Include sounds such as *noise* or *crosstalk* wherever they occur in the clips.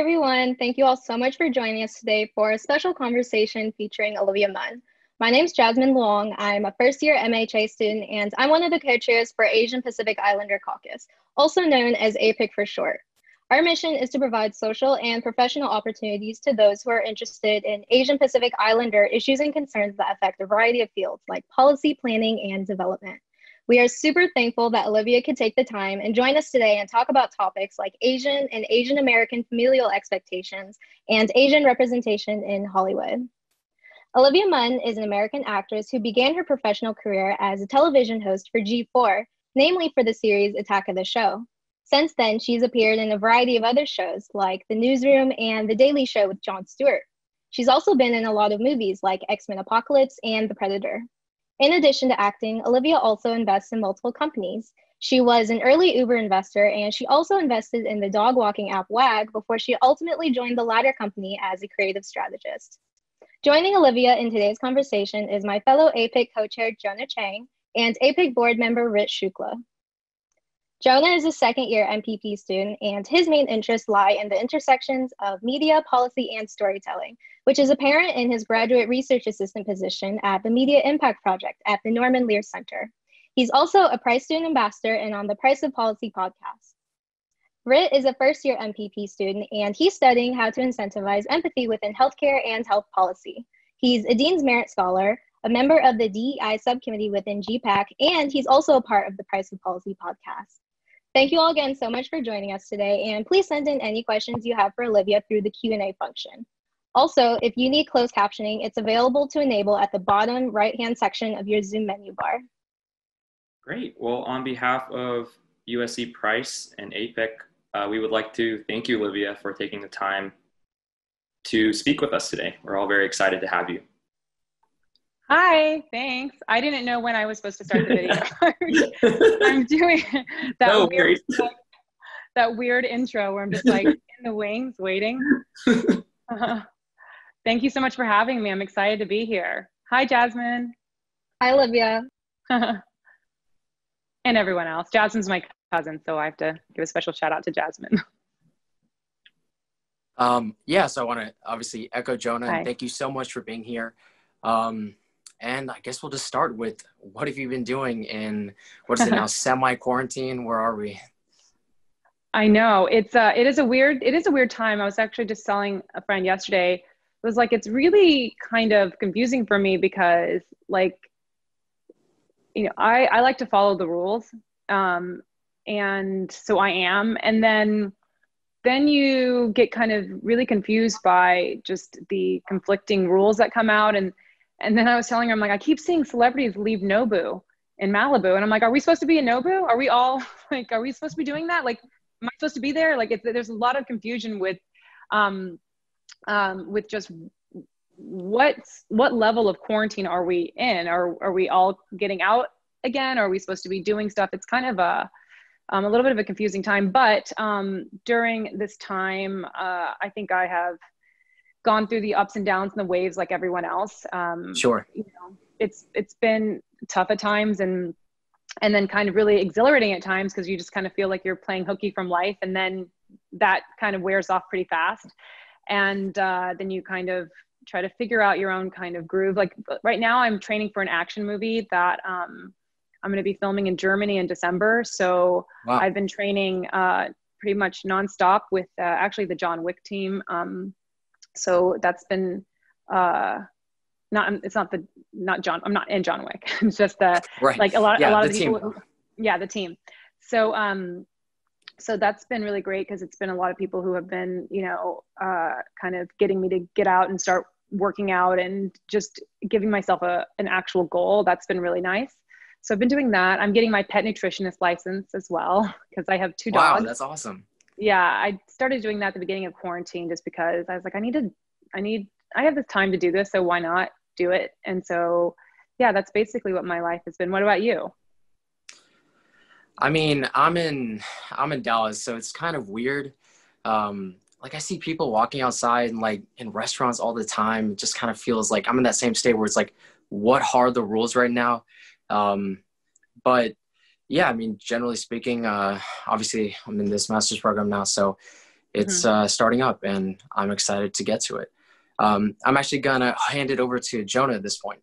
everyone. Thank you all so much for joining us today for a special conversation featuring Olivia Munn. My name is Jasmine Luong. I'm a first year MHA student, and I'm one of the co chairs for Asian Pacific Islander Caucus, also known as APIC for short. Our mission is to provide social and professional opportunities to those who are interested in Asian Pacific Islander issues and concerns that affect a variety of fields like policy, planning, and development. We are super thankful that Olivia could take the time and join us today and talk about topics like Asian and Asian American familial expectations and Asian representation in Hollywood. Olivia Munn is an American actress who began her professional career as a television host for G4, namely for the series Attack of the Show. Since then, she's appeared in a variety of other shows like The Newsroom and The Daily Show with Jon Stewart. She's also been in a lot of movies like X Men Apocalypse and The Predator. In addition to acting, Olivia also invests in multiple companies. She was an early Uber investor and she also invested in the dog walking app WAG before she ultimately joined the latter company as a creative strategist. Joining Olivia in today's conversation is my fellow APIC co chair Jonah Chang and APIC board member Rit Shukla. Jonah is a second year MPP student, and his main interests lie in the intersections of media, policy, and storytelling, which is apparent in his graduate research assistant position at the Media Impact Project at the Norman Lear Center. He's also a Price Student Ambassador and on the Price of Policy podcast. Rit is a first year MPP student, and he's studying how to incentivize empathy within healthcare and health policy. He's a Dean's Merit Scholar, a member of the DEI subcommittee within GPAC, and he's also a part of the Price of Policy podcast. Thank you all again so much for joining us today, and please send in any questions you have for Olivia through the Q&A function. Also, if you need closed captioning, it's available to enable at the bottom right-hand section of your Zoom menu bar. Great. Well, on behalf of USC Price and APIC, uh, we would like to thank you, Olivia, for taking the time to speak with us today. We're all very excited to have you. Hi, thanks. I didn't know when I was supposed to start the video. *laughs* *laughs* I'm doing that no weird *laughs* that weird intro where I'm just like in the wings waiting. Uh, thank you so much for having me. I'm excited to be here. Hi, Jasmine. Hi, Olivia. and everyone else. Jasmine's my cousin, so I have to give a special shout out to Jasmine. Um, yeah, so I want to obviously echo Jonah Hi. and thank you so much for being here. Um, and I guess we'll just start with what have you been doing in what is it now, *laughs* semi quarantine? Where are we? I know it's uh it is a weird it is a weird time. I was actually just telling a friend yesterday. It was like it's really kind of confusing for me because like you know I I like to follow the rules um and so I am and then then you get kind of really confused by just the conflicting rules that come out and and then I was telling her, I'm like, I keep seeing celebrities leave Nobu in Malibu. And I'm like, are we supposed to be in Nobu? Are we all *laughs* like, are we supposed to be doing that? Like, am I supposed to be there? Like, there's a lot of confusion with, um, um, with just what, what level of quarantine are we in? Are, are we all getting out again? Are we supposed to be doing stuff? It's kind of a, um, a little bit of a confusing time, but um, during this time, uh, I think I have gone through the ups and downs and the waves like everyone else. Um, sure. You know, it's it's been tough at times and and then kind of really exhilarating at times because you just kind of feel like you're playing hooky from life and then that kind of wears off pretty fast and uh, then you kind of try to figure out your own kind of groove like right now i'm training for an action movie that um, i'm going to be filming in germany in december so wow. i've been training uh, pretty much nonstop with uh, actually the john wick team um, so that's been uh, not it's not the not John I'm not in John Wick. *laughs* it's just the right. like a lot yeah, a lot of the people yeah the team. So um so that's been really great because it's been a lot of people who have been you know uh, kind of getting me to get out and start working out and just giving myself a an actual goal. That's been really nice. So I've been doing that. I'm getting my pet nutritionist license as well *laughs* because I have two dogs. Wow, that's awesome yeah, I started doing that at the beginning of quarantine just because I was like, I need to, I need, I have this time to do this, so why not do it? And so, yeah, that's basically what my life has been. What about you? I mean, I'm in, I'm in Dallas, so it's kind of weird. Um, like I see people walking outside and like in restaurants all the time. It just kind of feels like I'm in that same state where it's like, what are the rules right now? Um, but yeah, I mean, generally speaking, uh, obviously I'm in this master's program now, so it's mm-hmm. uh, starting up, and I'm excited to get to it. Um, I'm actually gonna hand it over to Jonah at this point.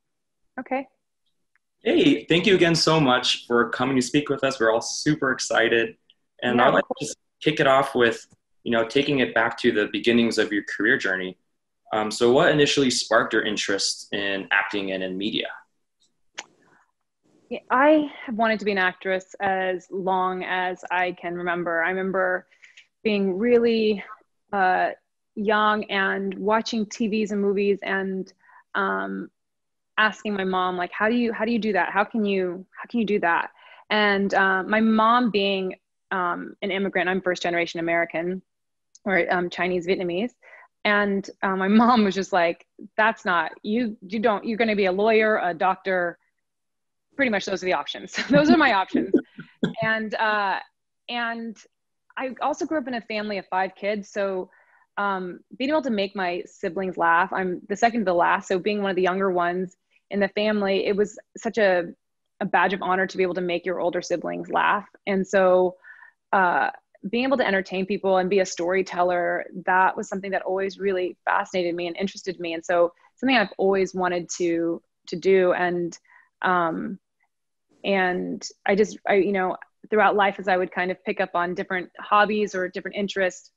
Okay. Hey, thank you again so much for coming to speak with us. We're all super excited, and yeah, I'd like to just kick it off with you know taking it back to the beginnings of your career journey. Um, so, what initially sparked your interest in acting and in media? I have wanted to be an actress as long as I can remember. I remember being really uh, young and watching TVs and movies and um, asking my mom like, "How do you how do you do that? How can you how can you do that?" And uh, my mom being um, an immigrant, I'm first generation American or um, Chinese Vietnamese and uh, my *laughs* mom was just like that's not you you don't you're going to be a lawyer a doctor pretty much those are the options. *laughs* Those are my options. *laughs* And uh, and i also grew up in a family of five kids. So um, being able to make my siblings laugh i'm the second to the last. So being one of the younger ones in the family it was such a, a badge of honor to be able to make your older siblings laugh. And so uh, being able to entertain people and be a storyteller that was something that always really fascinated me and interested me. And so something i've always wanted to to do. And um and i just i you know throughout life as i would kind of pick up on different hobbies or different interests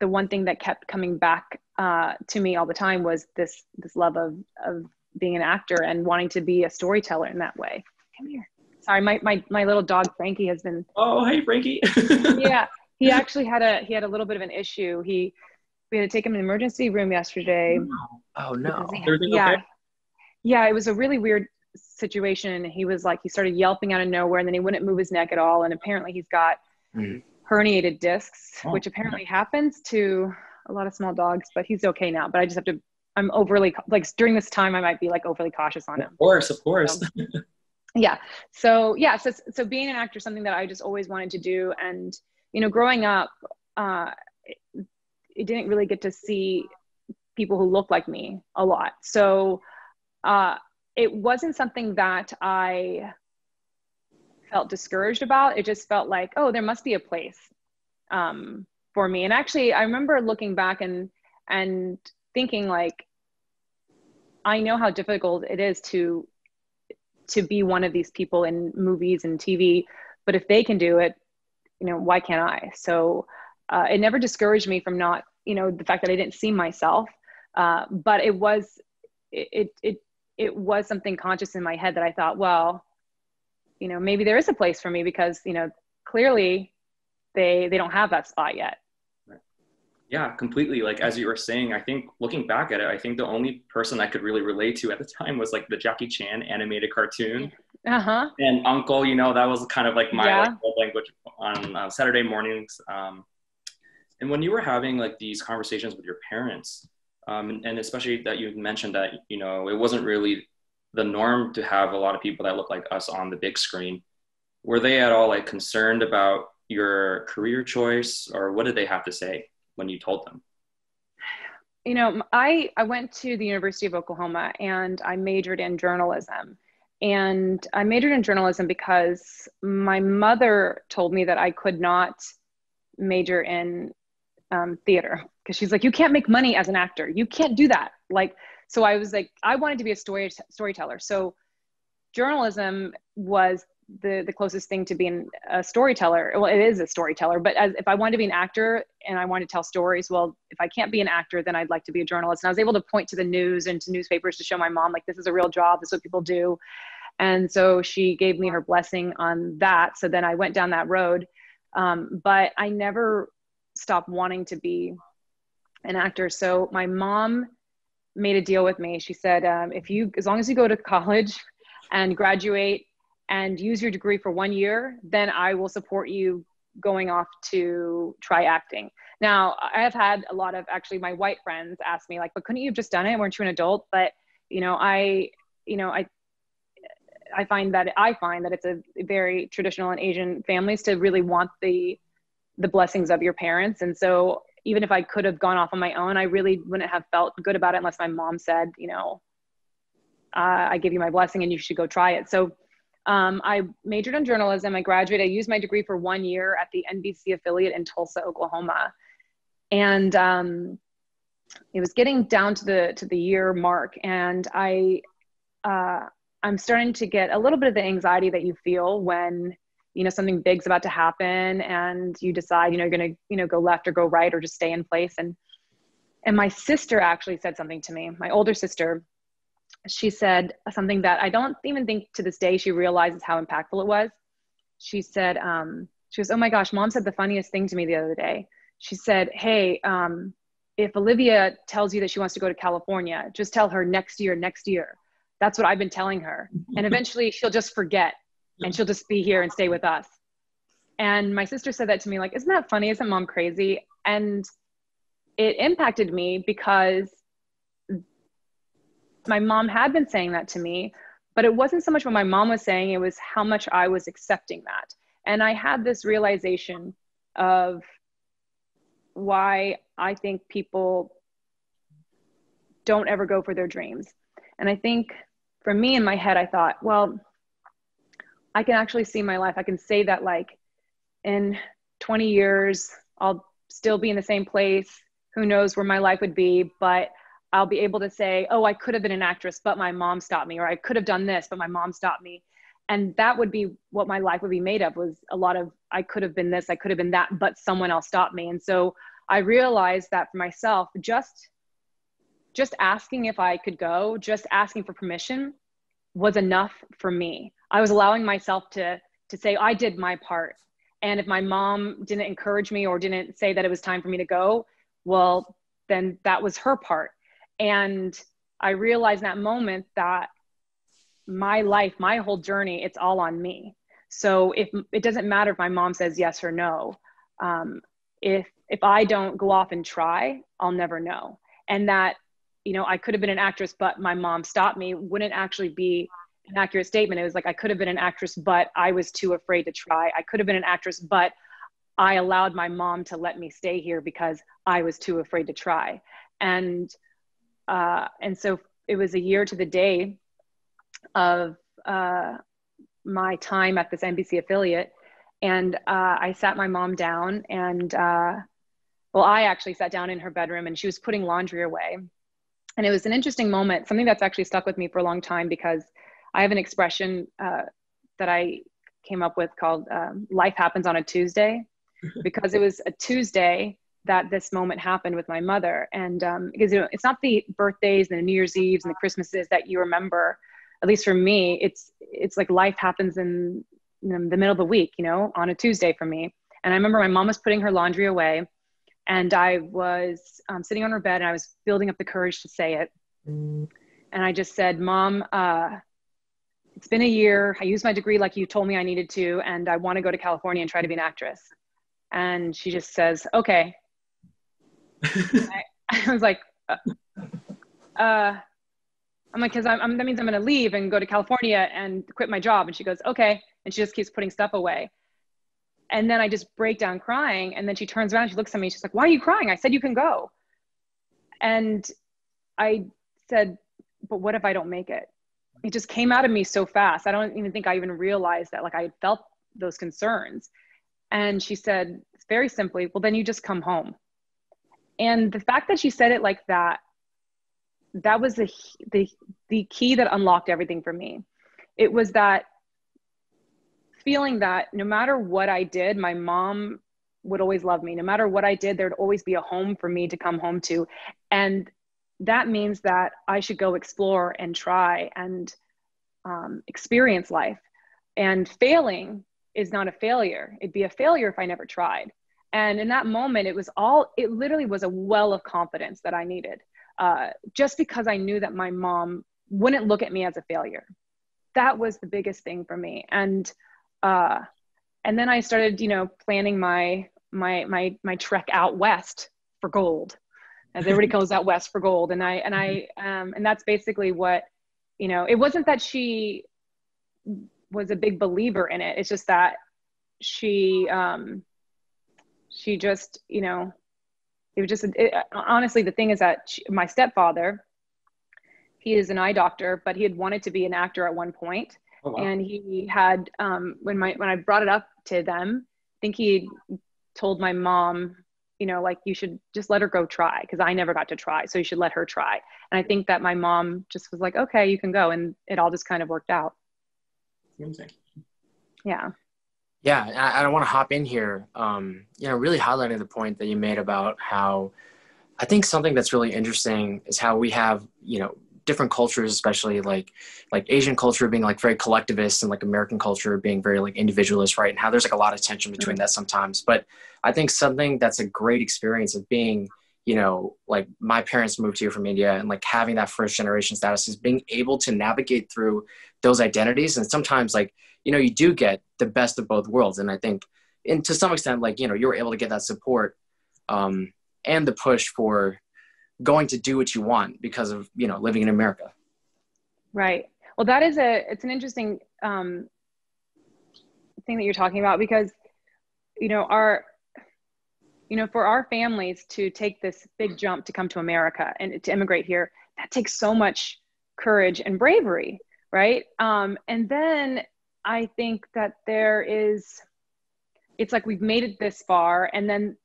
the one thing that kept coming back uh, to me all the time was this this love of of being an actor and wanting to be a storyteller in that way come here sorry my my, my little dog frankie has been oh hey frankie *laughs* yeah he actually had a he had a little bit of an issue. He we had to take him to the emergency room yesterday. Oh no. yeah. Okay? Yeah, it was a really weird situation. He was like he started yelping out of nowhere and then he wouldn't move his neck at all. And apparently he's got mm. herniated discs, oh, which apparently happens to a lot of small dogs, but he's okay now. But I just have to I'm overly like during this time I might be like overly cautious on him. Of course, of course. So, *laughs* yeah. So yeah, so so being an actor something that I just always wanted to do and you know, growing up, uh, it, it didn't really get to see people who look like me a lot. So uh, it wasn't something that I felt discouraged about. It just felt like, oh, there must be a place um, for me. And actually, I remember looking back and and thinking like, I know how difficult it is to to be one of these people in movies and TV, but if they can do it, you know why can't i so uh, it never discouraged me from not you know the fact that i didn't see myself uh, but it was it, it it was something conscious in my head that i thought well you know maybe there is a place for me because you know clearly they they don't have that spot yet yeah completely like as you were saying i think looking back at it i think the only person i could really relate to at the time was like the jackie chan animated cartoon uh-huh. And uncle, you know, that was kind of like my yeah. language on uh, Saturday mornings. Um, and when you were having like these conversations with your parents, um, and, and, especially that you mentioned that, you know, it wasn't really the norm to have a lot of people that look like us on the big screen. Were they at all like concerned about your career choice or what did they have to say when you told them? You know, I, I went to the University of Oklahoma and I majored in journalism and I majored in journalism because my mother told me that I could not major in um, theater because she's like, you can't make money as an actor. You can't do that. Like, so I was like, I wanted to be a story storyteller. So journalism was the the closest thing to being a storyteller. Well, it is a storyteller, but as if I wanted to be an actor and I wanted to tell stories, well, if I can't be an actor, then I'd like to be a journalist. And I was able to point to the news and to newspapers to show my mom like this is a real job. This is what people do. And so she gave me her blessing on that. So then I went down that road. Um, but I never stopped wanting to be an actor. So my mom made a deal with me. She said, um, if you, as long as you go to college and graduate and use your degree for one year, then I will support you going off to try acting. Now, I have had a lot of actually my white friends ask me like, but couldn't you have just done it? Weren't you an adult? But you know, I, you know, I, I find that I find that it's a very traditional in Asian families to really want the, the blessings of your parents. And so even if I could have gone off on my own, I really wouldn't have felt good about it unless my mom said, you know, uh, I give you my blessing and you should go try it. So um, I majored in journalism. I graduated. I used my degree for one year at the NBC affiliate in Tulsa, Oklahoma. and um, it was getting down to the to the year mark, and I uh, I'm starting to get a little bit of the anxiety that you feel when you know something big's about to happen and you decide you know you're going to you know go left or go right or just stay in place. And and my sister actually said something to me my older sister. She said something that i don't even think to this day she realizes how impactful it was. She said um, she goes oh my gosh mom said the funniest thing to me the other day. She said hey um, if olivia tells you that she wants to go to california just tell her next year next year that's what i've been telling her. And *laughs* eventually she'll just forget and she'll just be here and stay with us. And my sister said that to me, like, isn't that funny? Isn't mom crazy? And it impacted me because my mom had been saying that to me, but it wasn't so much what my mom was saying, it was how much I was accepting that. And I had this realization of why I think people don't ever go for their dreams. And I think for me in my head, I thought, well, I can actually see my life. I can say that like in 20 years, I'll still be in the same place. Who knows where my life would be, but I'll be able to say, oh, I could have been an actress, but my mom stopped me, or I could have done this, but my mom stopped me. And that would be what my life would be made of was a lot of I could have been this, I could have been that, but someone else stopped me. And so I realized that for myself, just just asking if I could go, just asking for permission was enough for me. I was allowing myself to to say I did my part. And if my mom didn't encourage me or didn't say that it was time for me to go, well, then that was her part. And I realized in that moment that my life, my whole journey, it's all on me. So if it doesn't matter if my mom says yes or no, um, if if I don't go off and try, I'll never know. And that you know, I could have been an actress, but my mom stopped me wouldn't actually be an accurate statement. It was like I could have been an actress, but I was too afraid to try. I could have been an actress, but I allowed my mom to let me stay here because I was too afraid to try. And uh, and so it was a year to the day of uh, my time at this NBC affiliate, and uh, I sat my mom down, and uh, well, I actually sat down in her bedroom, and she was putting laundry away and it was an interesting moment something that's actually stuck with me for a long time because i have an expression uh, that i came up with called um, life happens on a tuesday *laughs* because it was a tuesday that this moment happened with my mother and um, because you know, it's not the birthdays and the new year's eves and the christmases that you remember at least for me it's it's like life happens in, in the middle of the week you know on a tuesday for me and i remember my mom was putting her laundry away and I was um, sitting on her bed and I was building up the courage to say it. Mm. And I just said, Mom, uh, it's been a year. I used my degree like you told me I needed to, and I want to go to California and try to be an actress. And she just says, Okay. *laughs* I, *laughs* I, was like, uh, uh I'm like, because I'm, I'm, that means I'm going to leave and go to California and quit my job. And she goes, okay. And she just keeps putting stuff away. And then I just break down crying. And then she turns around, she looks at me, she's like, Why are you crying? I said, You can go. And I said, But what if I don't make it? It just came out of me so fast. I don't even think I even realized that, like, I had felt those concerns. And she said, very simply, Well, then you just come home. And the fact that she said it like that, that was the, the, the key that unlocked everything for me. It was that feeling that no matter what I did, my mom would always love me. No matter what I did, there'd always be a home for me to come home to. And that means that I should go explore and try and um, experience life. And failing is not a failure. It'd be a failure if I never tried. And in that moment, it was all, it literally was a well of confidence that I needed, uh, just because I knew that my mom wouldn't look at me as a failure. That was the biggest thing for me. And uh, and then I started, you know, planning my my my my trek out west for gold, as everybody *laughs* goes out west for gold. And I and I um, and that's basically what, you know, it wasn't that she was a big believer in it. It's just that she um, she just, you know, it was just it, honestly the thing is that she, my stepfather he is an eye doctor but he had wanted to be an actor at one point Oh, wow. And he had um, when my when I brought it up to them, I think he told my mom, you know, like you should just let her go try because I never got to try. So you should let her try. And I think that my mom just was like, okay, you can go. And it all just kind of worked out. Yeah. Yeah, I, I don't want to hop in here. Um, you know, really highlighting the point that you made about how I think something that's really interesting is how we have, you know, different cultures, especially like like Asian culture being like very collectivist and like American culture being very like individualist, right? And how there's like a lot of tension between mm-hmm. that sometimes. But I think something that's a great experience of being, you know, like my parents moved here from India and like having that first generation status is being able to navigate through those identities. And sometimes like, you know, you do get the best of both worlds. And I think and to some extent, like, you know, you were able to get that support um, and the push for going to do what you want because of you know living in america. Right. Well that is a it's an interesting um, thing that you're talking about because you know our you know for our families to take this big jump to come to america and to immigrate here that takes so much courage and bravery right? Um, and then i think that there is it's like we've made it this far and then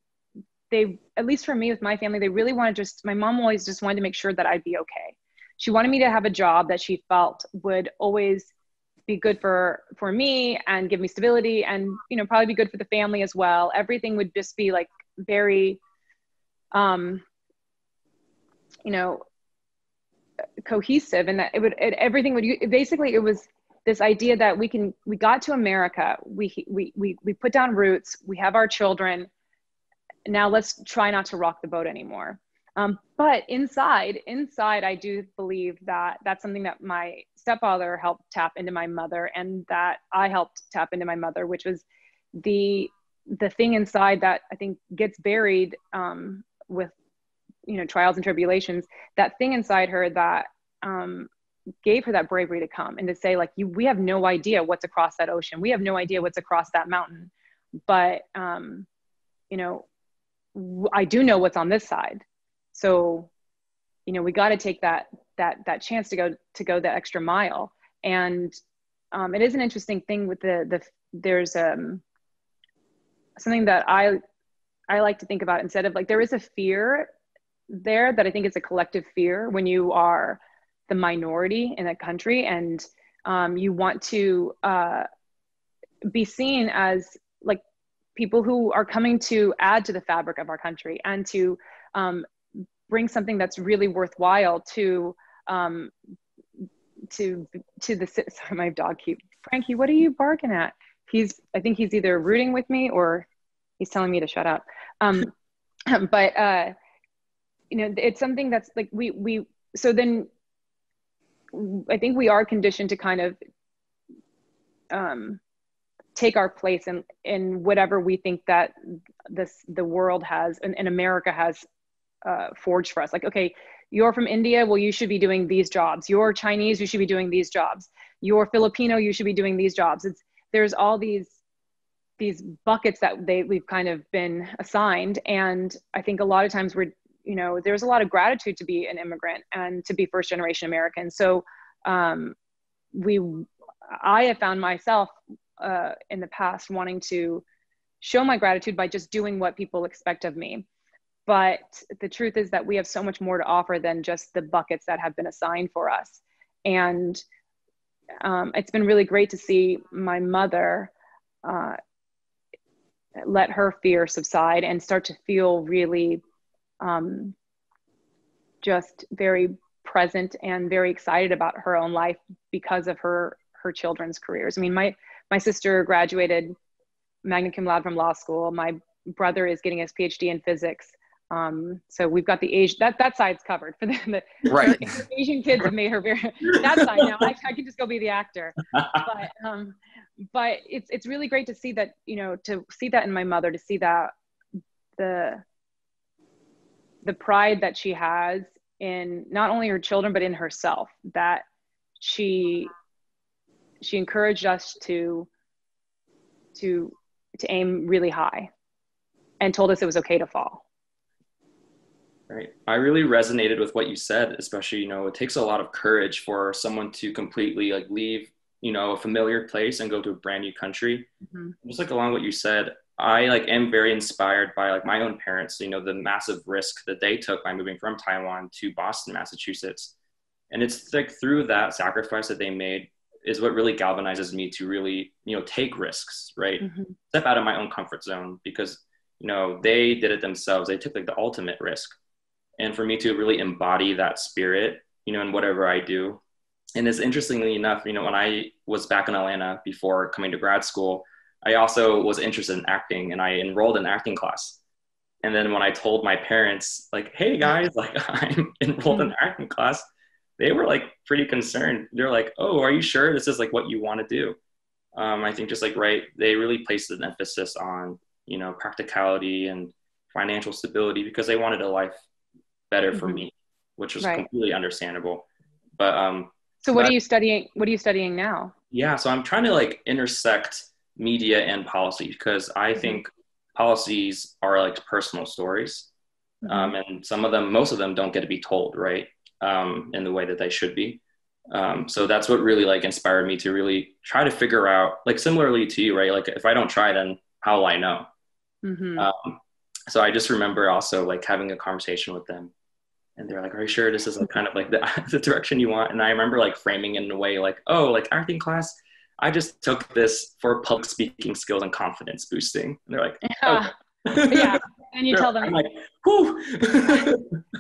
they at least for me with my family they really wanted just my mom always just wanted to make sure that i'd be okay. She wanted me to have a job that she felt would always be good for for me and give me stability and you know probably be good for the family as well. Everything would just be like very um you know cohesive and that it would it, everything would basically it was this idea that we can we got to america we we we, we put down roots we have our children now let's try not to rock the boat anymore. Um, but inside, inside, I do believe that that's something that my stepfather helped tap into my mother, and that I helped tap into my mother, which was the the thing inside that I think gets buried um, with you know trials and tribulations. That thing inside her that um, gave her that bravery to come and to say like, "You, we have no idea what's across that ocean. We have no idea what's across that mountain." But um, you know, I do know what's on this side. So, you know, we got to take that that that chance to go to go the extra mile. And um, it is an interesting thing with the the there's um something that I I like to think about instead of like there is a fear there that I think it's a collective fear when you are the minority in a country and um, you want to uh, be seen as like people who are coming to add to the fabric of our country and to um, bring something that's really worthwhile to um, to to the *laughs* sorry my dog keep frankie what are you barking at? He's i think he's either rooting with me or he's telling me to shut up. Um, *laughs* but uh, you know it's something that's like we we so then i think we are conditioned to kind of um, take our place in in whatever we think that this the world has and, and america has uh, forged for us. Like okay you're from india well you should be doing these jobs. You're chinese you should be doing these jobs. You're filipino you should be doing these jobs. It's there's all these these buckets that they we've kind of been assigned. And i think a lot of times we're you know there's a lot of gratitude to be an immigrant and to be first generation american. So um, we i have found myself uh, in the past wanting to show my gratitude by just doing what people expect of me. But the truth is that we have so much more to offer than just the buckets that have been assigned for us. And um, it's been really great to see my mother uh, let her fear subside and start to feel really um, just very present and very excited about her own life because of her her children's careers. I mean, my my sister graduated magna cum laude from law school. My brother is getting his PhD in physics. Um, so we've got the Asian that that side's covered for the, the *laughs* right. Asian kids have made her very that side now. I, I can just go be the actor, *laughs* but um, but it's it's really great to see that you know to see that in my mother to see that the the pride that she has in not only her children but in herself that she she encouraged us to to to aim really high and told us it was okay to fall right i really resonated with what you said especially you know it takes a lot of courage for someone to completely like leave you know a familiar place and go to a brand new country mm-hmm. just like along what you said I like am very inspired by like my own parents, you know, the massive risk that they took by moving from Taiwan to Boston, Massachusetts. And it's like through that sacrifice that they made is what really galvanizes me to really, you know, take risks, right? Mm-hmm. Step out of my own comfort zone because, you know, they did it themselves. They took like the ultimate risk. And for me to really embody that spirit, you know, in whatever I do. And it's interestingly enough, you know, when I was back in Atlanta before coming to grad school, I also was interested in acting and I enrolled in acting class. And then when I told my parents, like, hey guys, like *laughs* I'm enrolled in acting class, they were like pretty concerned. They're like, oh, are you sure this is like what you want to do? Um, I think just like, right, they really placed an emphasis on, you know, practicality and financial stability because they wanted a life better for mm-hmm. me, which was right. completely understandable. But um, so what but, are you studying? What are you studying now? Yeah, so I'm trying to like intersect media and policy because I mm-hmm. think policies are like personal stories. Mm-hmm. Um, and some of them, most of them don't get to be told, right? Um, in the way that they should be. Um, so that's what really like inspired me to really try to figure out, like similarly to you, right? Like if I don't try, then how will I know? Mm-hmm. Um, so I just remember also like having a conversation with them and they're like, are you sure this is like kind of like the, *laughs* the direction you want? And I remember like framing it in a way like, oh, like acting class, I just took this for public speaking skills and confidence boosting. And they're like, yeah. Oh. *laughs* yeah. And you tell them, I'm like, whew. *laughs*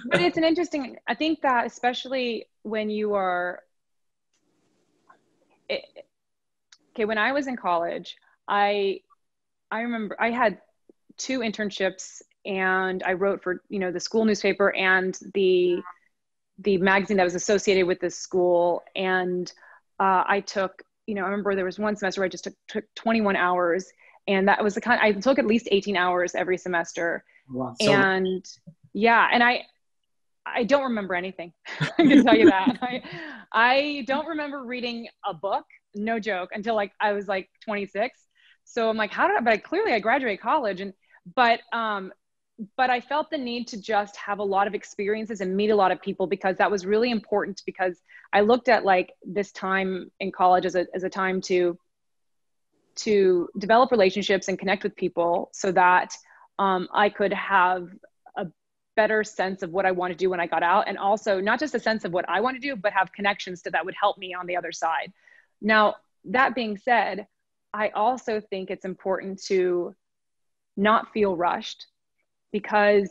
but it's an interesting, I think that especially when you are, it, okay, when I was in college, I, I remember I had two internships and I wrote for, you know, the school newspaper and the, the magazine that was associated with this school. And uh, I took you know, I remember there was one semester where I just took, took 21 hours and that was the kind, I took at least 18 hours every semester. Wow, so and yeah, and I, I don't remember anything. *laughs* I can tell you that. *laughs* I, I don't remember reading a book, no joke, until like I was like 26. So I'm like, how did I, but I, clearly I graduated college and, but um, but I felt the need to just have a lot of experiences and meet a lot of people because that was really important because I looked at like this time in college as a, as a time to to develop relationships and connect with people so that um, I could have a better sense of what I want to do when I got out and also not just a sense of what I want to do but have connections to that would help me on the other side. Now that being said, I also think it's important to not feel rushed because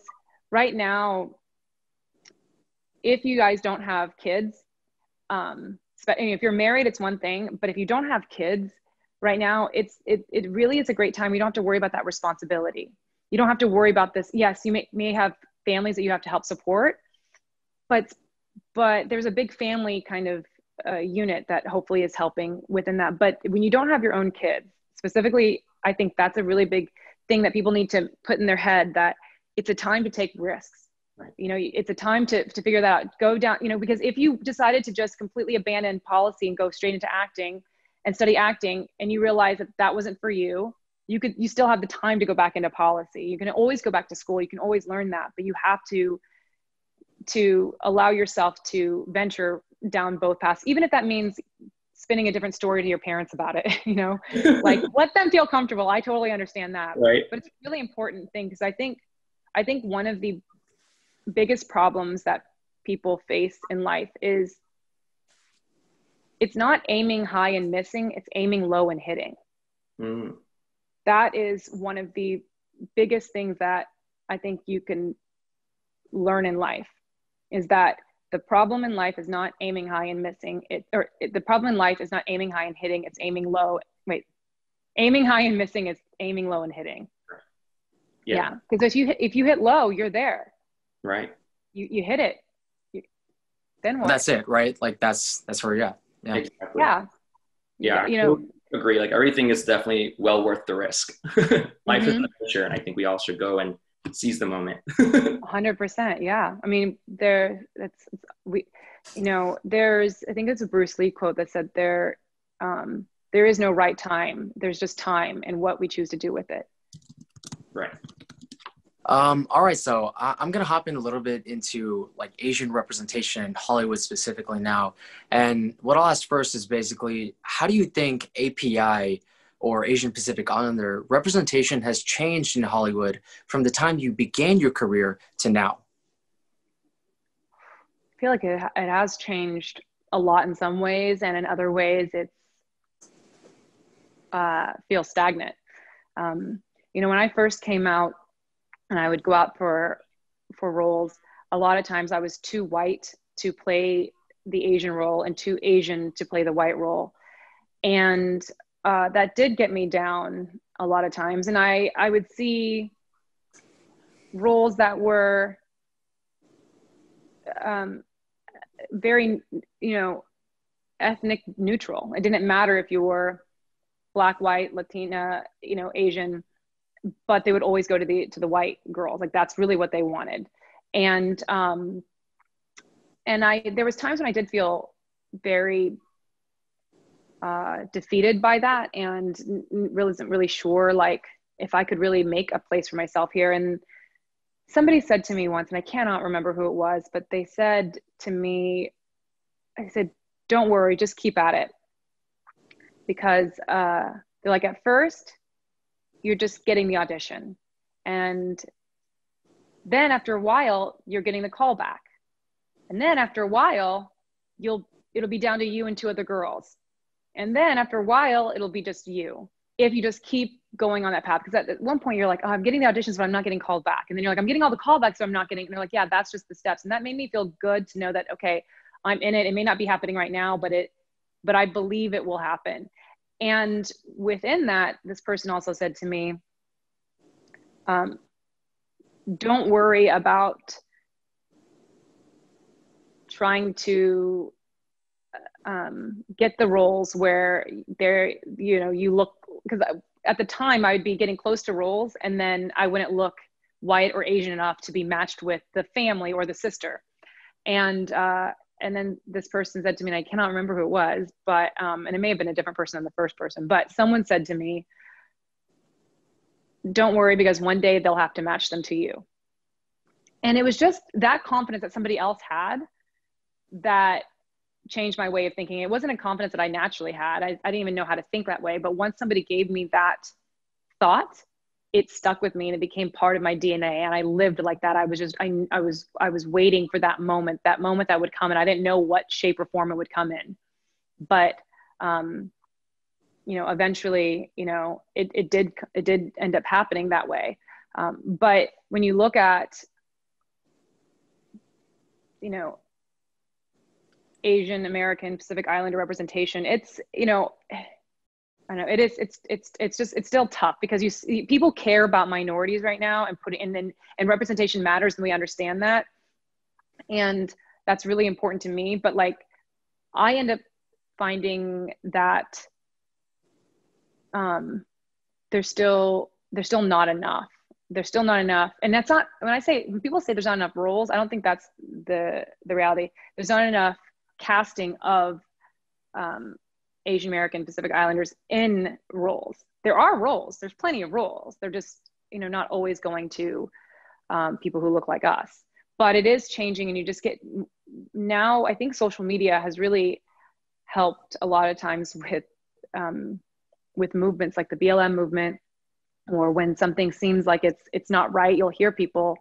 right now, if you guys don't have kids, um, if you're married, it's one thing, but if you don't have kids right now, it's, it, it really is a great time. You don't have to worry about that responsibility. You don't have to worry about this. Yes, you may, may have families that you have to help support, but, but there's a big family kind of uh, unit that hopefully is helping within that. But when you don't have your own kids, specifically, I think that's a really big thing that people need to put in their head that it's a time to take risks right. you know it's a time to, to figure that out go down you know because if you decided to just completely abandon policy and go straight into acting and study acting and you realize that that wasn't for you you could you still have the time to go back into policy. You can always go back to school. You can always learn that but you have to to allow yourself to venture down both paths even if that means spinning a different story to your parents about it *laughs* you know? *laughs* Like let them feel comfortable. I totally understand that. Right. But it's a really important thing because i think I think one of the biggest problems that people face in life is it's not aiming high and missing, it's aiming low and hitting. Mm. That is one of the biggest things that I think you can learn in life is that the problem in life is not aiming high and missing it or it, the problem in life is not aiming high and hitting it's aiming low wait aiming high and missing is aiming low and hitting yeah. Because yeah. if you hit, if you hit low, you're there. Right. You you hit it. You, then what? That's it, right? Like that's that's where you're at. Yeah. Exactly. Yeah. Yeah. You know. Agree. Like everything is definitely well worth the risk. *laughs* Life mm-hmm. is an adventure, and I think we all should go and seize the moment. *laughs* Hundred percent. Yeah. I mean, there. That's we. You know, there's. I think it's a Bruce Lee quote that said there. Um, there is no right time. There's just time and what we choose to do with it. Right. Um, all right, so I, am gonna hop in a little bit into like Asian representation in Hollywood specifically now. And what I'll ask first is basically, how do you think API or Asian Pacific Islander representation has changed in Hollywood from the time you began your career to now? I feel like it, it has changed a lot in some ways, and in other ways, it's uh, feels stagnant. Um, you know, when I first came out, and I would go out for for roles, a lot of times I was too white to play the Asian role and too Asian to play the white role, and uh, that did get me down a lot of times. And I I would see roles that were um, very you know ethnic neutral. It didn't matter if you were black, white, Latina, you know, Asian, but they would always go to the to the white girls. Like that's really what they wanted. And um and I there was times when I did feel very uh defeated by that and really wasn't really sure like if I could really make a place for myself here and somebody said to me once and I cannot remember who it was but they said to me I said don't worry just keep at it because uh, they're like at first you're just getting the audition. And then after a while you're getting the call back. And then after a while you'll it'll be down to you and two other girls. And then after a while it'll be just you if you just keep going on that path. Because at one point you're like oh, i'm getting the auditions but i'm not getting called back. And then you're like i'm getting all the callbacks so i'm not getting and they're like yeah that's just the steps. And that made me feel good to know that okay i'm in it. It may not be happening right now but it but I believe it will happen. And within that, this person also said to me, um, don't worry about trying to um, get the roles where they're, you know, you look, because at the time I would be getting close to roles and then I wouldn't look white or Asian enough to be matched with the family or the sister. And, uh, and then this person said to me, and I cannot remember who it was, but um, and it may have been a different person than the first person, but someone said to me, "Don't worry, because one day they'll have to match them to you." And it was just that confidence that somebody else had that changed my way of thinking. It wasn't a confidence that I naturally had. I, I didn't even know how to think that way. But once somebody gave me that thought, it stuck with me and it became part of my DNA and I lived like that. I was just I I was I was waiting for that moment, that moment that would come and I didn't know what shape or form it would come in. But um you know, eventually, you know, it it did it did end up happening that way. Um, but when you look at you know Asian American Pacific Islander representation, it's you know I know it is. It's it's it's just it's still tough because you see, people care about minorities right now and put in and, and representation matters and we understand that, and that's really important to me. But like, I end up finding that um, there's still there's still not enough. There's still not enough, and that's not when I say when people say there's not enough roles. I don't think that's the the reality. There's not enough casting of um, Asian American Pacific Islanders in roles. There are roles. There's plenty of roles. They're just you know not always going to um, people who look like us. But it is changing, and you just get now. I think social media has really helped a lot of times with um, with movements like the BLM movement, or when something seems like it's it's not right, you'll hear people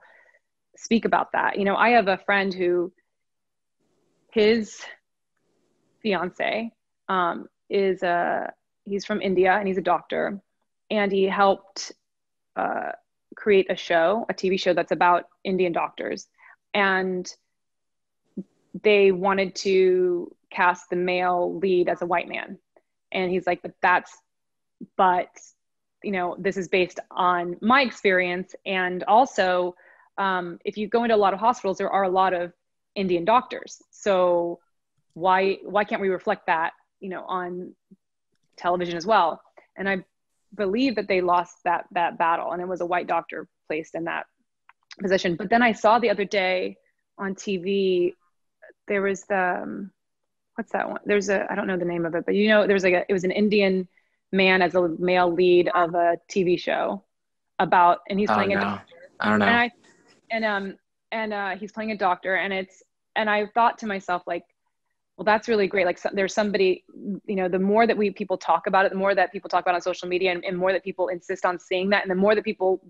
speak about that. You know, I have a friend who his fiance um, is a he's from India and he's a doctor, and he helped uh, create a show, a TV show that's about Indian doctors, and they wanted to cast the male lead as a white man, and he's like, but that's but you know this is based on my experience. And also um, if you go into a lot of hospitals there are a lot of indian doctors. So why why can't we reflect that you know on television as well and i believe that they lost that that battle and it was a white doctor placed in that position but then i saw the other day on tv there was the um, what's that one there's a i don't know the name of it but you know there was like a, it was an indian man as a male lead of a tv show about and he's playing oh, a no. doctor I don't know. and i and um and uh he's playing a doctor and it's and i thought to myself like well that's really great. Like so, there's somebody you know the more that we people talk about it the more that people talk about on social media and, and more that people insist on seeing that and the more that people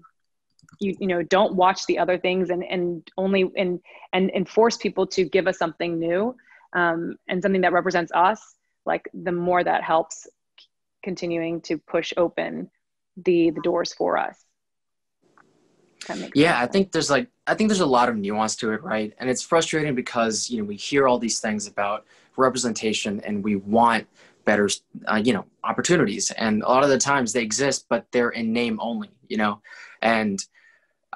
you you know don't watch the other things and and only and and, and force people to give us something new um, and something that represents us like the more that helps continuing to push open the the doors for us yeah sense. i think there's like i think there's a lot of nuance to it right and it's frustrating because you know we hear all these things about representation and we want better uh, you know opportunities and a lot of the times they exist but they're in name only you know and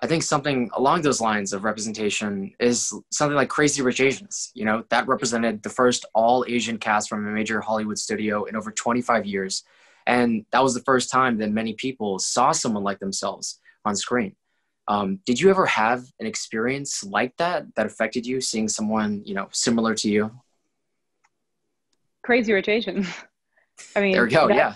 I think something along those lines of representation is something like Crazy Rich Asians. You know, that represented the first all Asian cast from a major Hollywood studio in over 25 years. And that was the first time that many people saw someone like themselves on screen. Um, did you ever have an experience like that that affected you, seeing someone, you know, similar to you? Crazy Rich Asians. *laughs* I mean, there we go. Yeah.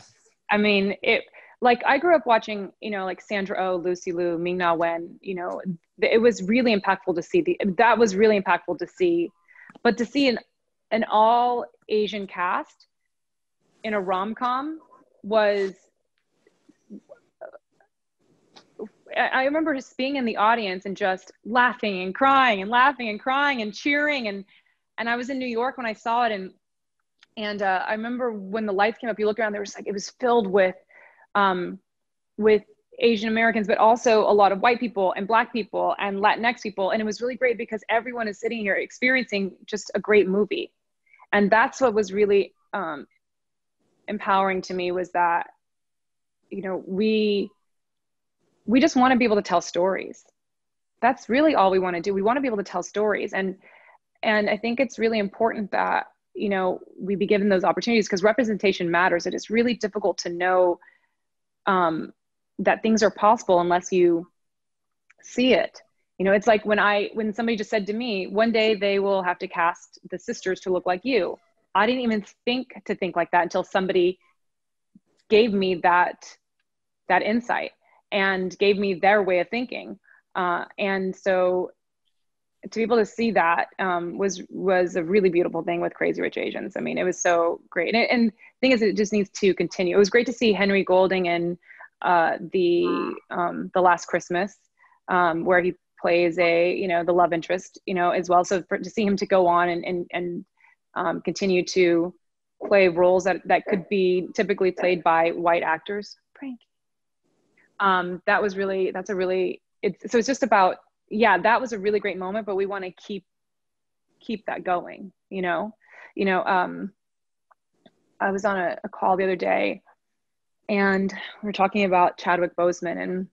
I mean, it like I grew up watching, you know, like Sandra Oh, Lucy Liu, Ming Na Wen, you know, it was really impactful to see the, that was really impactful to see, but to see an, an all Asian cast in a rom-com was, I remember just being in the audience and just laughing and crying and laughing and crying and cheering. And, and I was in New York when I saw it. And, and uh, I remember when the lights came up, you look around, there was like, it was filled with, um, with Asian Americans, but also a lot of white people and Black people and Latinx people. And it was really great because everyone is sitting here experiencing just a great movie. And that's what was really um, empowering to me was that, you know, we we just want to be able to tell stories. That's really all we want to do. We want to be able to tell stories. And and I think it's really important that, you know, we be given those opportunities because representation matters. It is really difficult to know um, that things are possible unless you see it you know it's like when i when somebody just said to me one day they will have to cast the sisters to look like you i didn't even think to think like that until somebody gave me that that insight and gave me their way of thinking uh, and so to be able to see that um, was was a really beautiful thing with Crazy Rich Asians. I mean, it was so great. And, and the thing is, it just needs to continue. It was great to see Henry Golding in uh, the um, the Last Christmas, um, where he plays a you know the love interest, you know, as well. So for, to see him to go on and and and um, continue to play roles that that could be typically played by white actors, prank. Um, that was really that's a really it's so it's just about yeah, that was a really great moment, but we want to keep keep that going, you know. You know, um I was on a, a call the other day and we are talking about Chadwick Boseman and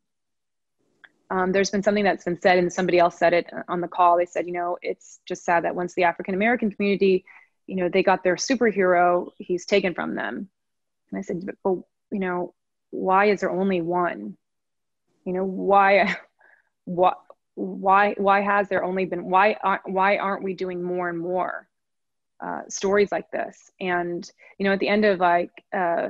um, there's been something that's been said and somebody else said it on the call. They said you know it's just sad that once the african american community you know they got their superhero he's taken from them. And i said but you know why is there only one you know why *laughs* what why why has there only been why aren't why aren't we doing more and more uh, stories like this? And you know at the end of like uh,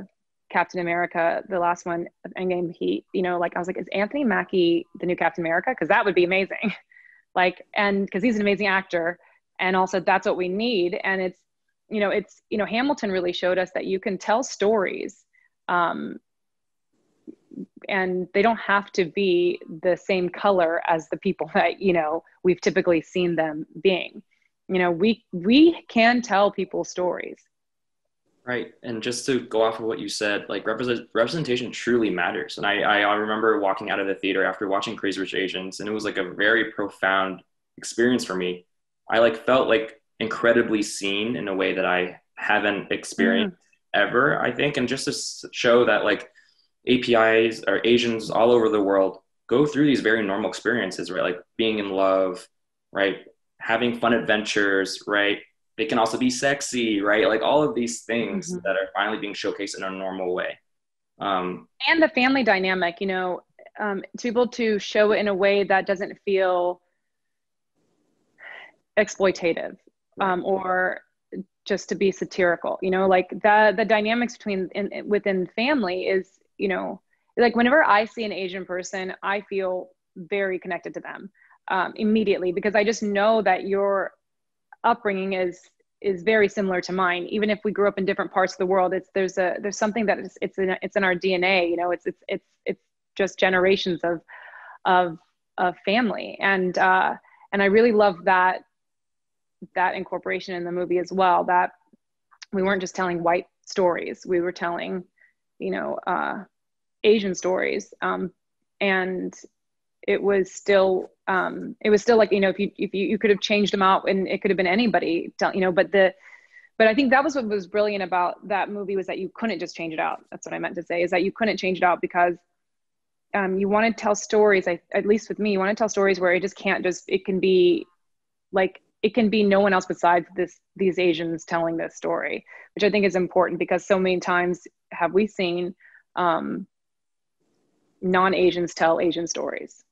captain america the last one of endgame he you know like i was like is anthony mackie the new captain america? Because that would be amazing. *laughs* Like and because he's an amazing actor and also that's what we need. And it's you know it's you know hamilton really showed us that you can tell stories um, and they don't have to be the same color as the people *laughs* that you know we've typically seen them being. You know we we can tell people stories. Right and just to go off of what you said like represent, representation truly matters and I, I remember walking out of the theater after watching crazy rich asians and it was like a very profound experience for me. I like felt like incredibly seen in a way that i haven't experienced mm. ever i think and just to show that like APIs or Asians all over the world go through these very normal experiences, right? Like being in love, right? Having fun adventures, right? They can also be sexy, right? Like all of these things mm-hmm. that are finally being showcased in a normal way. Um, and the family dynamic, you know, um, to be able to show it in a way that doesn't feel exploitative um, or just to be satirical you know like the the dynamics between in, within family is you know, like whenever I see an Asian person, I feel very connected to them um, immediately because I just know that your upbringing is is very similar to mine. Even if we grew up in different parts of the world it's there's a there's something that is it's in it's in our dna you know it's it's it's it's just generations of of of family. And uh and i really love that that incorporation in the movie as well that we weren't just telling white stories. We were telling you know uh asian stories um and it was still um, it was still like you know if you if you, you could have changed them out and it could have been anybody you know but the but i think that was what was brilliant about that movie was that you couldn't just change it out. That's what i meant to say is that you couldn't change it out because um, you want to tell stories I, at least with me you want to tell stories where it just can't just it can be like it can be no one else besides this these asians telling this story which i think is important because so many times have we seen um, non-asians tell asian stories.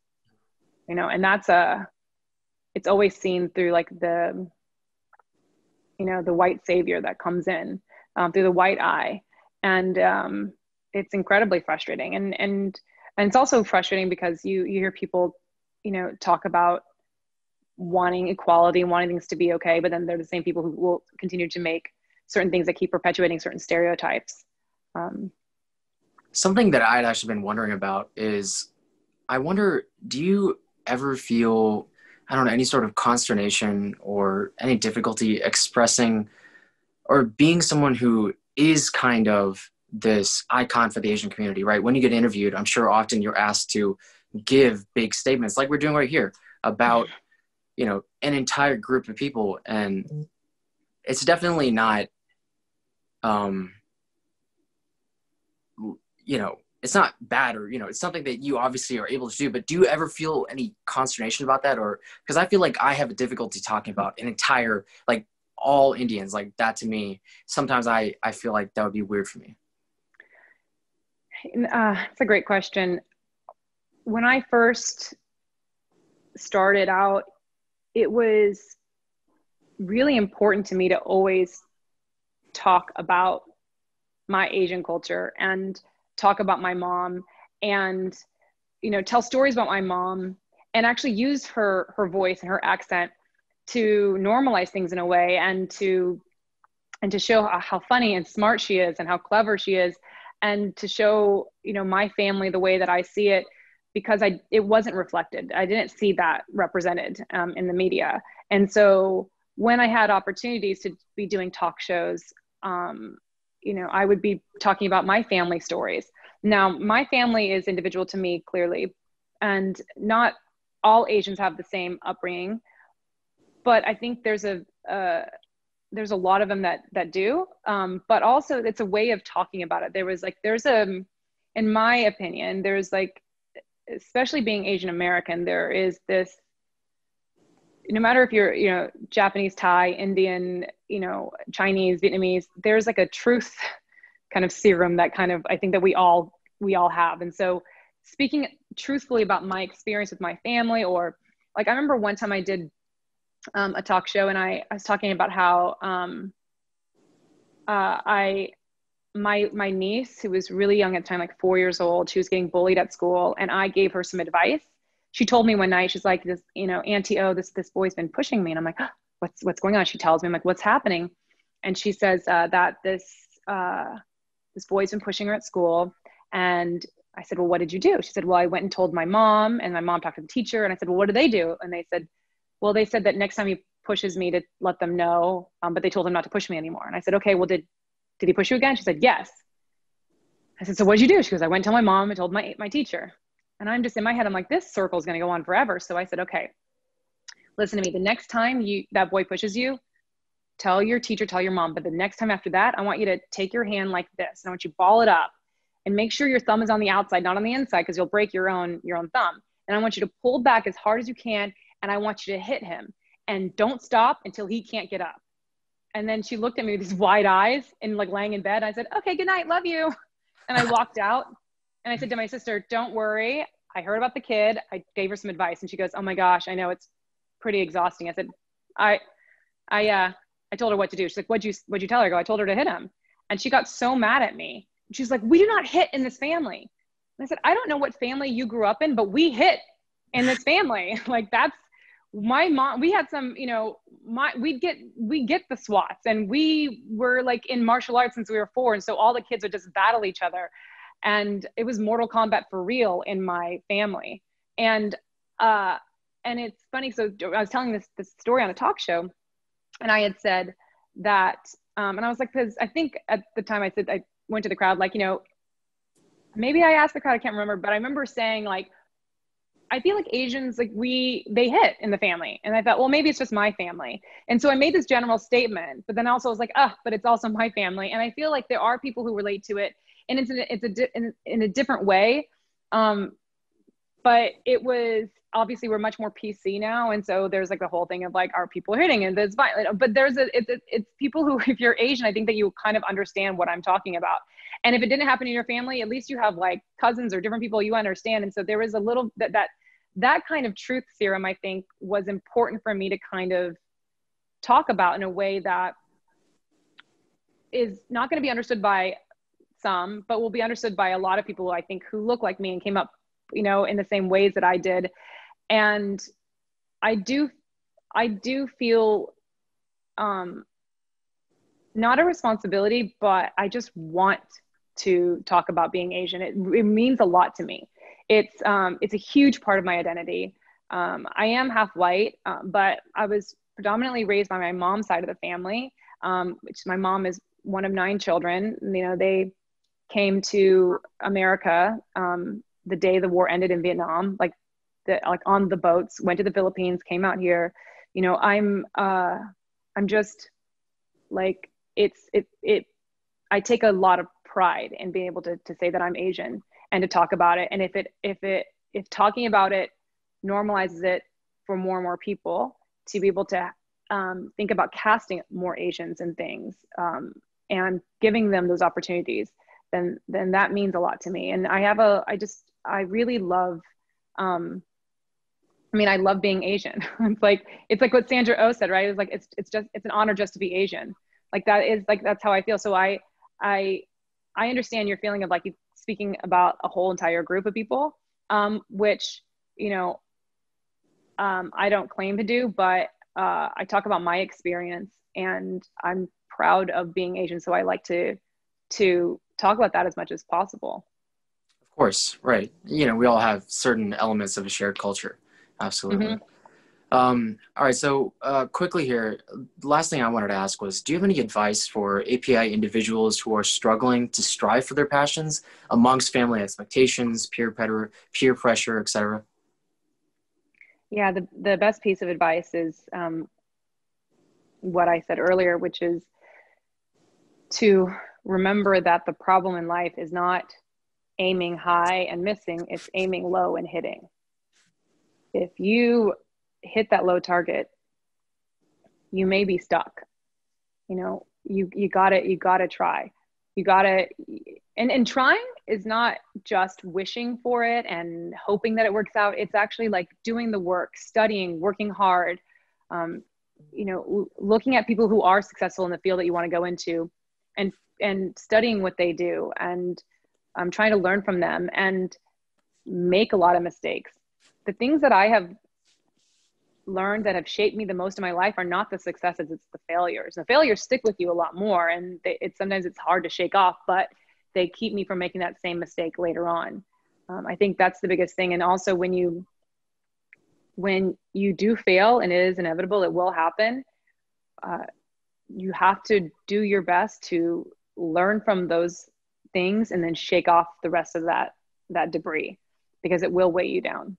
You know and that's a it's always seen through like the you know the white savior that comes in um, through the white eye. And um, it's incredibly frustrating. And and and it's also frustrating because you you hear people you know talk about wanting equality and wanting things to be okay but then they're the same people who will continue to make certain things that keep perpetuating certain stereotypes. Um, something that i'd actually been wondering about is i wonder do you ever feel, I don't know, any sort of consternation or any difficulty expressing or being someone who is kind of this icon for the Asian community, right? When you get interviewed, I'm sure often you're asked to give big statements like we're doing right here about, you know, an entire group of people. And it's definitely not, um, you know, it's not bad or you know it's something that you obviously are able to do but do you ever feel any consternation about that? Or because i feel like i have a difficulty talking about an entire like all indians like that to me sometimes i i feel like that would be weird for me. Uh, it's a great question. When i first started out it was really important to me to always talk about my asian culture. And talk about my mom and you know tell stories about my mom and actually use her her voice and her accent to normalize things in a way and to and to show how, how funny and smart she is and how clever she is and to show you know my family the way that i see it because i it wasn't reflected. I didn't see that represented um, in the media. And so when i had opportunities to be doing talk shows um, you know i would be talking about my family stories. Now my family is individual to me clearly and not all asians have the same upbringing but i think there's a uh, there's a lot of them that that do um, but also it's a way of talking about it. There was like there's a in my opinion there's like especially being asian american there is this no matter if you're you know japanese thai indian you know chinese vietnamese there's like a truth kind of serum that kind of i think that we all we all have. And so speaking truthfully about my experience with my family or like i remember one time i did um, a talk show and I, I was talking about how um, uh, i my my niece who was really young at the time like four years old she was getting bullied at school and i gave her some advice she told me one night she's like this you know auntie oh this this boy's been pushing me. And i'm like oh, what's what's going on? She tells me i'm like what's happening? And she says uh, that this uh, this boy's been pushing her at school. And i said well what did you do? She said well i went and told my mom and my mom talked to the teacher. And i said well what do they do? And they said well they said that next time he pushes me to let them know um, but they told him not to push me anymore. And i said okay well did did he push you again? She said yes. I said so what did you do? She goes i went to my mom and told my, my teacher and i'm just in my head i'm like this circle is going to go on forever so i said okay listen to me the next time you that boy pushes you tell your teacher, tell your mom. But the next time after that, I want you to take your hand like this. And I want you to ball it up and make sure your thumb is on the outside, not on the inside, because you'll break your own your own thumb. And I want you to pull back as hard as you can, and I want you to hit him. And don't stop until he can't get up. And then she looked at me with these wide eyes and like laying in bed. I said, okay, good night, love you. And I walked out. And I said to my sister, don't worry. I heard about the kid. I gave her some advice. And she goes, oh my gosh, I know it's pretty exhausting. I said, I, I, uh, I told her what to do. She's like, what'd you, what'd you tell her? I go, I told her to hit him. And she got so mad at me. She's like, we do not hit in this family. And I said, I don't know what family you grew up in, but we hit in this family. *laughs* like that's, my mom we had some you know my we'd get we get the swats and we were like in martial arts since we were four and so all the kids would just battle each other and it was mortal kombat for real in my family and uh and it's funny so i was telling this this story on a talk show and i had said that um and i was like because i think at the time i said i went to the crowd like you know maybe i asked the crowd i can't remember but i remember saying like I feel like Asians, like we, they hit in the family. And I thought, well, maybe it's just my family. And so I made this general statement, but then also I was like, ah, but it's also my family. And I feel like there are people who relate to it and it's, in, it's a, in, in a different way. Um, but it was obviously we're much more PC now. And so there's like the whole thing of like, are people hitting and it's fine. But there's a, it's, it's people who, *laughs* if you're Asian, I think that you kind of understand what I'm talking about. And if it didn't happen in your family, at least you have like cousins or different people you understand. And so there was a little that that that kind of truth serum, I think, was important for me to kind of talk about in a way that is not going to be understood by some, but will be understood by a lot of people I think who look like me and came up, you know, in the same ways that I did. And I do, I do feel um, not a responsibility, but I just want to talk about being Asian. It, it means a lot to me. It's um, it's a huge part of my identity. Um, I am half white, um, but I was predominantly raised by my mom's side of the family, um, which my mom is one of nine children. You know, they came to America um, the day the war ended in Vietnam, like the, like on the boats, went to the Philippines, came out here. You know, I'm uh, I'm just like it's it it. I take a lot of pride in being able to to say that I'm Asian and to talk about it and if it if it if talking about it normalizes it for more and more people to be able to um, think about casting more asians and things um, and giving them those opportunities then then that means a lot to me and i have a i just i really love um, I mean, I love being Asian. *laughs* it's like it's like what Sandra O oh said, right? It's like it's it's just it's an honor just to be Asian. Like that is like that's how I feel. So I I I understand your feeling of like speaking about a whole entire group of people, um, which, you know, um, I don't claim to do, but uh, I talk about my experience and I'm proud of being Asian. So I like to, to talk about that as much as possible. Of course, right. You know, we all have certain elements of a shared culture. Absolutely. Mm-hmm. Um, all right, so uh, quickly here, last thing I wanted to ask was, do you have any advice for API individuals who are struggling to strive for their passions amongst family expectations, peer, peer, peer pressure, etc.? Yeah, the, the best piece of advice is um, what I said earlier, which is to remember that the problem in life is not aiming high and missing, it's aiming low and hitting. If you hit that low target, you may be stuck. You know, you you got to you got to try. You got to and and trying is not just wishing for it and hoping that it works out. It's actually like doing the work, studying, working hard. Um, you know, looking at people who are successful in the field that you want to go into, and and studying what they do, and um, trying to learn from them, and make a lot of mistakes. The things that I have learned that have shaped me the most in my life are not the successes it's the failures. The failures stick with you a lot more and they, it's sometimes it's hard to shake off but they keep me from making that same mistake later on. Um, i think that's the biggest thing. And also when you when you do fail and it is inevitable it will happen uh, you have to do your best to learn from those things and then shake off the rest of that that debris because it will weigh you down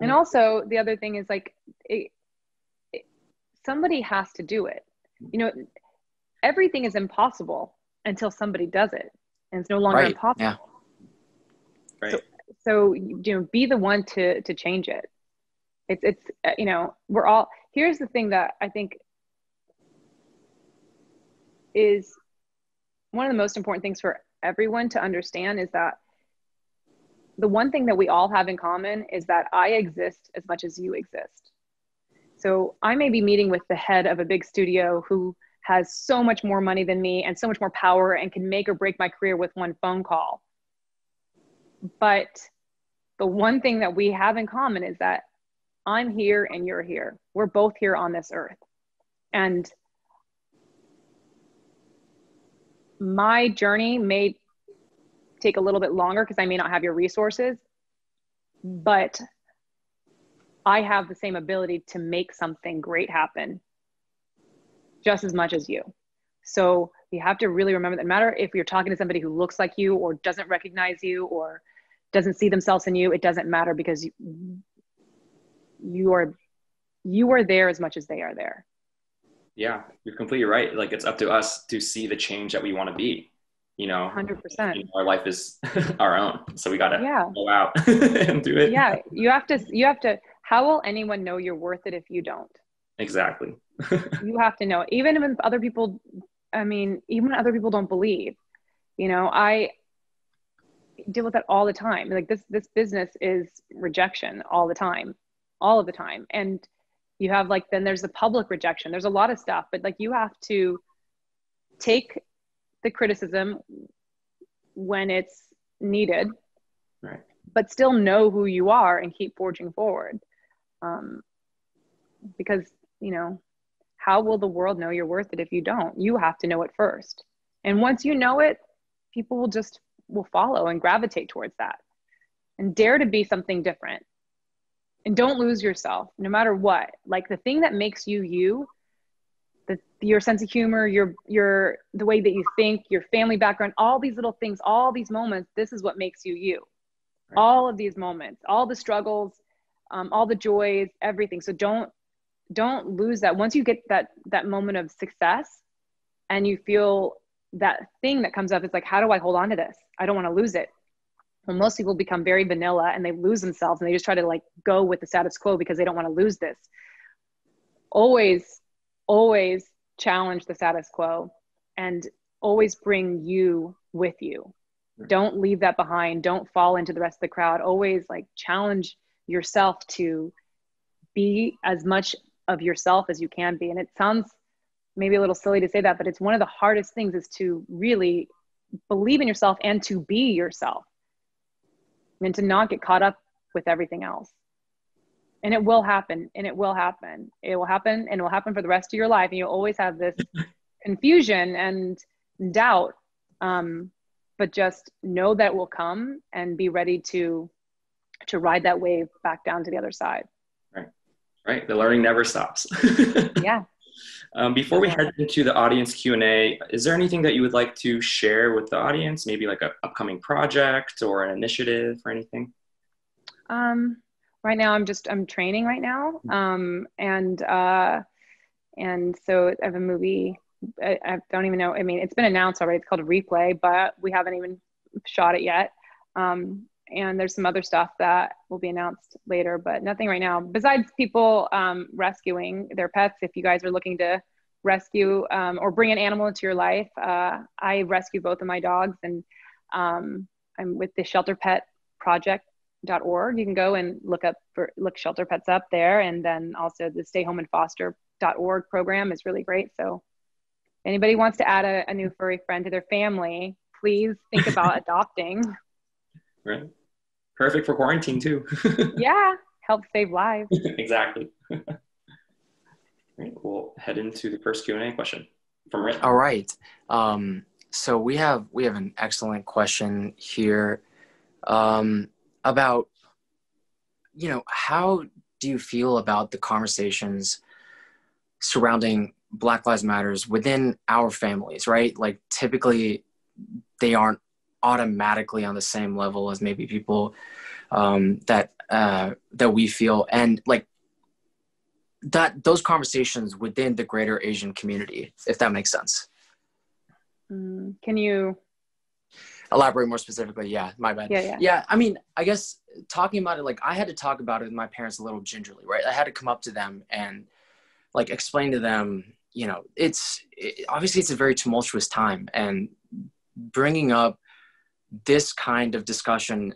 and mm. also the other thing is like it, it, somebody has to do it you know everything is impossible until somebody does it and it's no longer right. impossible yeah. right. so, so you know be the one to to change it it's it's uh, you know we're all here's the thing that i think is one of the most important things for everyone to understand is that the one thing that we all have in common is that I exist as much as you exist. So I may be meeting with the head of a big studio who has so much more money than me and so much more power and can make or break my career with one phone call. But the one thing that we have in common is that I'm here and you're here. We're both here on this earth. And my journey may take a little bit longer because I may not have your resources, but I have the same ability to make something great happen just as much as you. So you have to really remember that no matter if you're talking to somebody who looks like you or doesn't recognize you or doesn't see themselves in you, it doesn't matter because you, you are you are there as much as they are there. Yeah, you're completely right. Like it's up to us to see the change that we want to be. You know, hundred percent. Our life is *laughs* our own, so we gotta yeah. go out *laughs* and do it. Yeah, you have to. You have to. How will anyone know you're worth it if you don't? Exactly. *laughs* you have to know, even if other people. I mean, even when other people don't believe, you know, I deal with that all the time. Like this, this business is rejection all the time, all of the time, and you have like then there's the public rejection. There's a lot of stuff but like you have to take the criticism when it's needed right. but still know who you are and keep forging forward. Um, because you know how will the world know you're worth it if you don't? You have to know it first. And once you know it people will just will follow and gravitate towards that. And dare to be something different and don't lose yourself no matter what. Like the thing that makes you you the, your sense of humor your your the way that you think your family background all these little things all these moments this is what makes you you. Right. all of these moments all the struggles um, all the joys everything. So don't don't lose that. Once you get that that moment of success and you feel that thing that comes up is like how do i hold on to this? I don't want to lose it well, most people become very vanilla and they lose themselves and they just try to like go with the status quo because they don't want to lose this. Always, always challenge the status quo and always bring you with you. Don't leave that behind. Don't fall into the rest of the crowd. Always like challenge yourself to be as much of yourself as you can be. And it sounds maybe a little silly to say that, but it's one of the hardest things is to really believe in yourself and to be yourself and to not get caught up with everything else. And it will happen, and it will happen. It will happen, and it will happen for the rest of your life. And you'll always have this *laughs* confusion and doubt. Um, but just know that it will come and be ready to to ride that wave back down to the other side. Right. Right. The learning never stops. *laughs* yeah. Um, before we head into the audience Q&A, is there anything that you would like to share with the audience? Maybe like an upcoming project or an initiative or anything? Um, right now I'm just, I'm training right now. Mm-hmm. Um, and, uh, and so I have a movie, I, I, don't even know. I mean, it's been announced already. It's called replay, but we haven't even shot it yet. Um, and there's some other stuff that will be announced later, but nothing right now. Besides people um, rescuing their pets, if you guys are looking to rescue um, or bring an animal into your life, uh, I rescue both of my dogs, and um, I'm with the Shelter Pet Project.org. You can go and look up for look shelter pets up there, and then also the Stay Home and Foster.org program is really great. So, anybody wants to add a, a new furry friend to their family, please think about *laughs* adopting. Right perfect for quarantine too. *laughs* yeah, help save lives. *laughs* exactly. *laughs* right, we'll head into the first Q and A question from Rit. All right. Um, so we have we have an excellent question here um, about you know how do you feel about the conversations surrounding Black Lives Matters within our families, right? Like typically they aren't automatically on the same level as maybe people um, that uh, that we feel. And like that those conversations within the greater asian community if that makes sense. Mm, can you elaborate more specifically. Yeah my bad. Yeah, yeah. Yeah i mean i guess talking about it like i had to talk about it with my parents a little gingerly right? I had to come up to them and like explain to them you know it's it, obviously it's a very tumultuous time and bringing up this kind of discussion,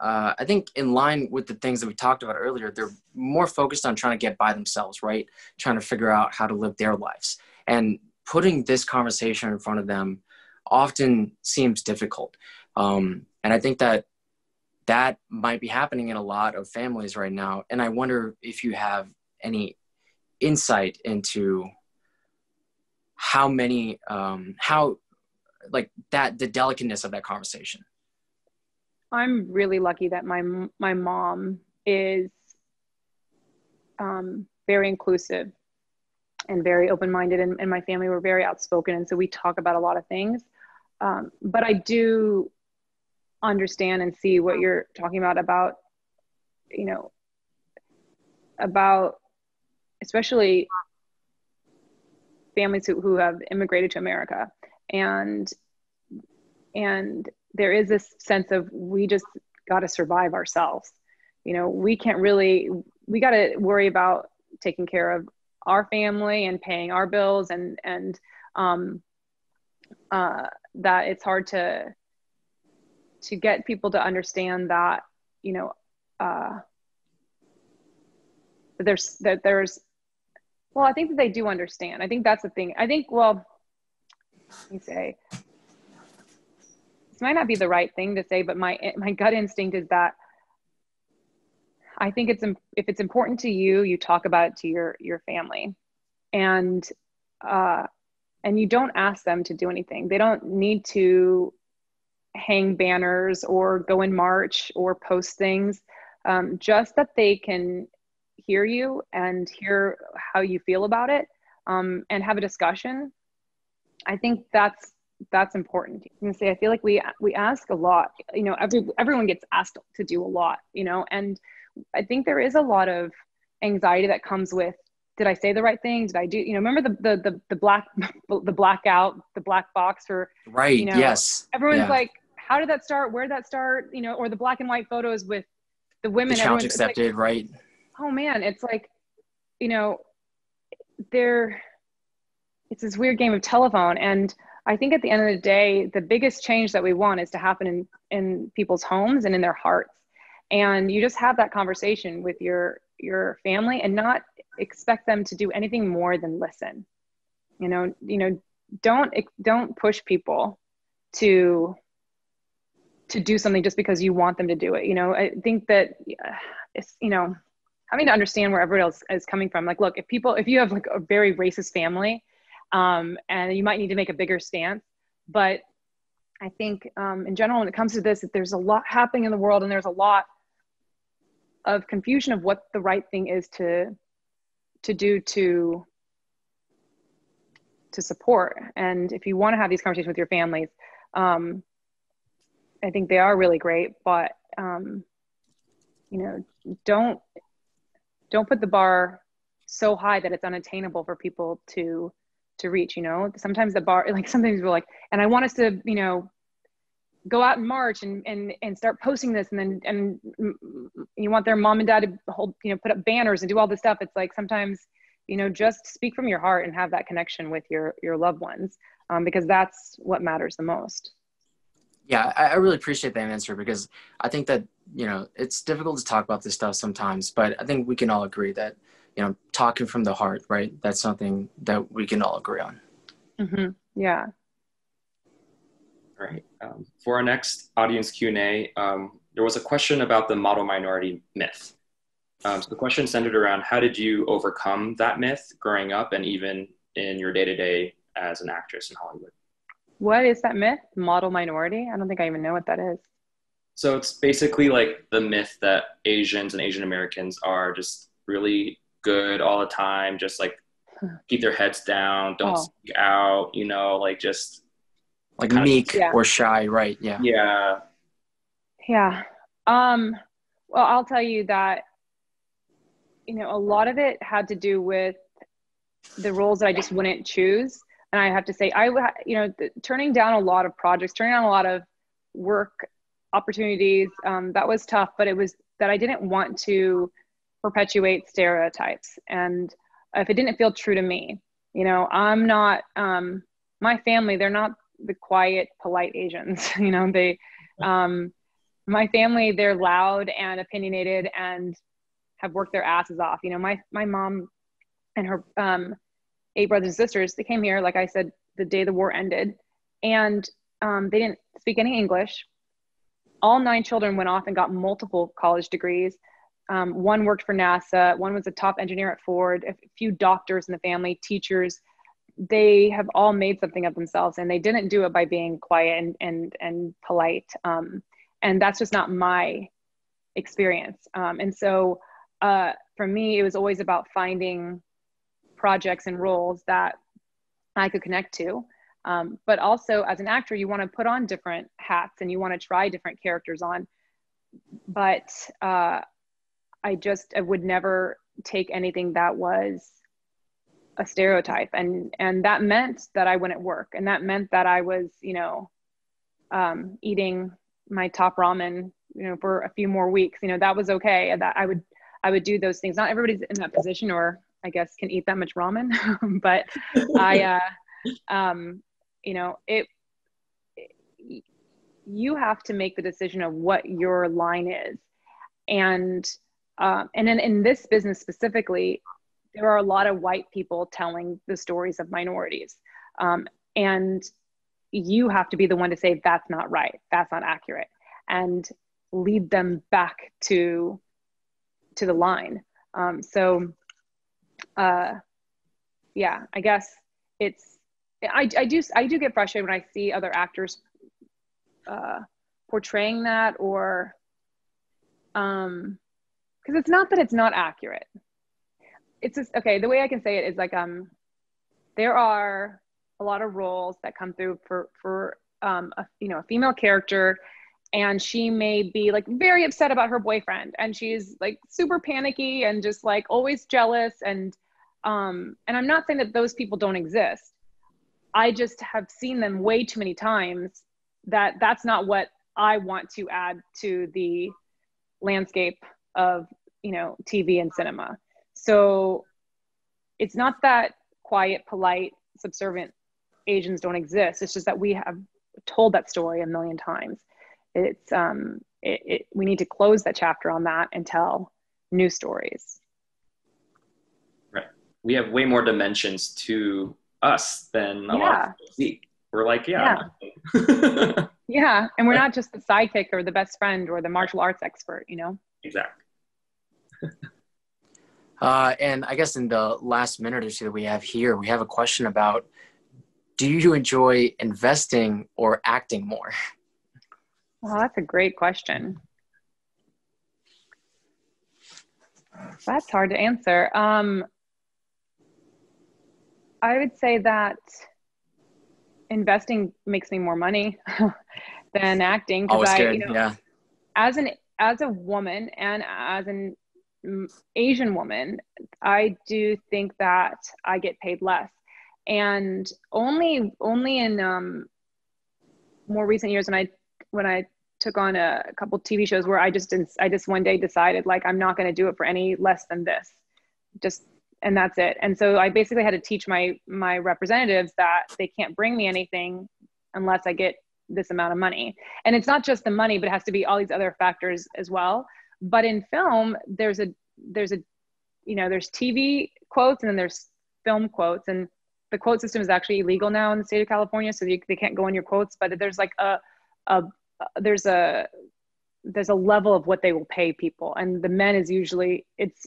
uh, I think in line with the things that we talked about earlier, they're more focused on trying to get by themselves, right? Trying to figure out how to live their lives. And putting this conversation in front of them often seems difficult. Um, and I think that that might be happening in a lot of families right now. And I wonder if you have any insight into how many, um, how like that, the delicateness of that conversation. I'm really lucky that my my mom is um, very inclusive and very open-minded, and, and, my family were very outspoken, and so we talk about a lot of things. Um, but I do understand and see what you're talking about about you know about especially families who, who have immigrated to america and and there is this sense of we just got to survive ourselves. You know we can't really we got to worry about taking care of our family and paying our bills and and um, uh, that it's hard to to get people to understand that you know uh, there's that there's well i think that they do understand. I think that's the thing. I think well me say. This might not be the right thing to say but my my gut instinct is that i think it's if it's important to you you talk about it to your your family. And uh and you don't ask them to do anything. They don't need to hang banners or go in march or post things um, just that they can hear you and hear how you feel about it um, and have a discussion i think that's that's important i'm to say i feel like we we ask a lot you know every everyone gets asked to do a lot you know and i think there is a lot of anxiety that comes with did I say the right thing? Did I do, you know, remember the, the, the, the black, *laughs* the blackout, the black box for, right. You know, yes. Everyone's yeah. like, how did that start? Where did that start? You know, or the black and white photos with the women. The challenge accepted, like, right. Oh man. It's like, you know, there, it's this weird game of telephone. And I think at the end of the day, the biggest change that we want is to happen in, in people's homes and in their hearts. And you just have that conversation with your, your family and not expect them to do anything more than listen you know you know don't don't push people to to do something just because you want them to do it you know i think that uh, it's you know having to understand where everyone else is coming from like look if people if you have like a very racist family um, and you might need to make a bigger stance but i think um, in general when it comes to this that there's a lot happening in the world and there's a lot of confusion of what the right thing is to to do to to support. And if you want to have these conversations with your families um, i think they are really great but um, you know don't don't put the bar so high that it's unattainable for people to to reach you know sometimes the bar *laughs* like sometimes we're like and i want us to you know go out in March and and and start posting this, and then and you want their mom and dad to hold you know put up banners and do all this stuff. It's like sometimes you know just speak from your heart and have that connection with your your loved ones um, because that's what matters the most. Yeah, I, I really appreciate that answer because I think that you know it's difficult to talk about this stuff sometimes, but I think we can all agree that you know talking from the heart, right? That's something that we can all agree on. Mm-hmm. Yeah. Right. Um, for our next audience Q&A, um, there was a question about the model minority myth. Um, so the question centered around how did you overcome that myth growing up and even in your day-to-day as an actress in Hollywood? What is that myth? Model minority? I don't think I even know what that is. So it's basically like the myth that Asians and Asian Americans are just really good all the time, just like keep their heads down, don't oh. speak out, you know, like just like meek yeah. or shy, right? Yeah. Yeah. Yeah. Um, well, I'll tell you that, you know, a lot of it had to do with the roles that I just wouldn't choose. And I have to say, I, you know, the, turning down a lot of projects, turning down a lot of work opportunities, um, that was tough, but it was that I didn't want to perpetuate stereotypes. And if it didn't feel true to me, you know, I'm not, um, my family, they're not the quiet, polite Asians. *laughs* you know, they, um, my family, they're loud and opinionated and have worked their asses off. You know, my my mom and her um, eight brothers and sisters, they came here, like I said, the day the war ended, and um, they didn't speak any English. all nine children went off and got multiple college degrees. Um, one worked for NASA, one was a top engineer at Ford, a few doctors in the family, teachers. They have all made something of themselves, and they didn't do it by being quiet and and and polite. Um, and that's just not my experience. Um, and so, uh, for me, it was always about finding projects and roles that I could connect to. Um, but also, as an actor, you want to put on different hats and you want to try different characters on. But uh, I just I would never take anything that was a stereotype, and and that meant that I wouldn't work, and that meant that I was, you know, um, eating my top ramen, you know, for a few more weeks. You know, that was okay. That I would I would do those things. Not everybody's in that position, or I guess can eat that much ramen, *laughs* but I. *laughs* Uh, um, you know it, it you have to make the decision of what your line is and uh, and in, in this business specifically there are a lot of white people telling the stories of minorities. Um, and you have to be the one to say that's not right. That's not accurate. And lead them back to to the line. Um, so uh, yeah i guess it's I, I do I do get frustrated when I see other actors uh, portraying that or um because it's not that it's not accurate. It's just okay the way I can say it is like um there are a lot of roles that come through for for um a, you know a female character and she may be like very upset about her boyfriend and she's like super panicky and just like always jealous and um and i'm not saying that those people don't exist. I just have seen them way too many times that that's not what I want to add to the landscape of, you know, TV and cinema. So it's not that quiet, polite, subservient Asians don't exist. It's just that we have told that story a million times. It's um, it, it, we need to close that chapter on that and tell new stories. Right. We have way more dimensions to us than a yeah. lot of people see. We're like, yeah. Yeah. *laughs* yeah. And we're not just the sidekick or the best friend or the martial arts expert, you know? Exactly. *laughs* uh, and I guess in the last minute or two that we have here, we have a question about do you enjoy investing or acting more? *laughs* Well, that's a great question. That's hard to answer. Um, I would say that investing makes me more money *laughs* than acting because I, good. you know, yeah. as an as a woman and as an Asian woman, I do think that I get paid less, and only only in um, more recent years when I when I took on a, a couple TV shows where I just didn't, I just one day decided like I'm not going to do it for any less than this, just and that's it. And so i basically had to teach my my representatives that they can't bring me anything unless i get this amount of money. And it's not just the money but it has to be all these other factors as well. But in film there's a there's a you know there's tv quotes and then there's film quotes. And the quote system is actually illegal now in the state of california so you, they can't go in your quotes. But there's like a, a there's a there's a level of what they will pay people. And the men is usually it's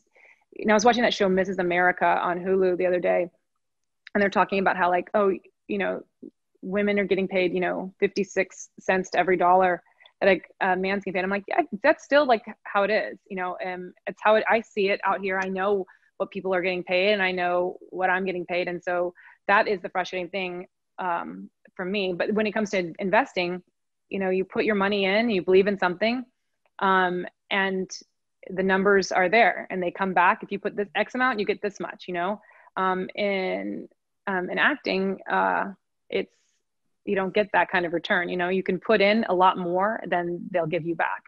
you know, I was watching that show Mrs. America on Hulu the other day, and they're talking about how like, oh, you know, women are getting paid, you know, 56 cents to every dollar that a, a man's getting paid. I'm like, yeah, that's still like how it is, you know, and it's how it, I see it out here. I know what people are getting paid and I know what I'm getting paid. And so that is the frustrating thing um, for me. But when it comes to investing, you know, you put your money in, you believe in something, um, and the numbers are there and they come back if you put this x amount you get this much you know um, in um, in acting uh, it's you don't get that kind of return you know you can put in a lot more than they'll give you back